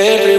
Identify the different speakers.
Speaker 1: Every